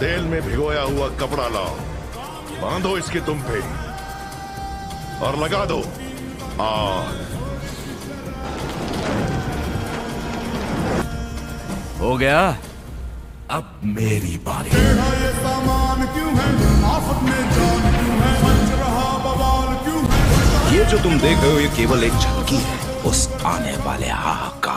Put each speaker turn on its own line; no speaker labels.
तेल में भिगोया हुआ कपड़ा लाओ। बांधो इसके तुम पे और लगा दो। आग
हो गया? अब मेरी बारी।
ये सामान क्यों है? आफत में जान क्यों है? बच रहा बवाल क्यों है?
ये जो तुम देख रहे हो ये केवल एक झलकी है। उस आने वाले हाहाकार